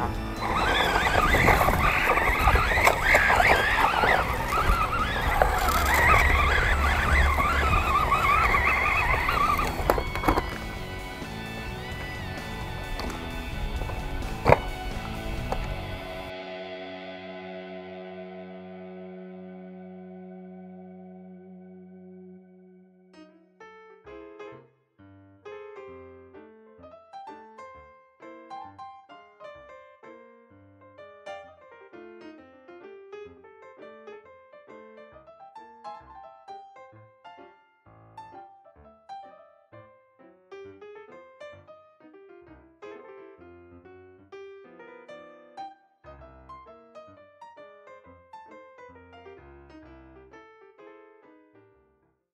Tchau.